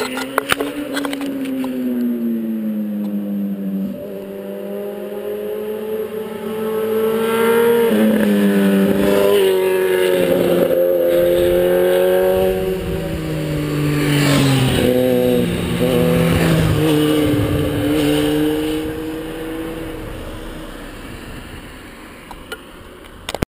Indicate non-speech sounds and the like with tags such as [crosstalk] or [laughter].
Bye. [laughs]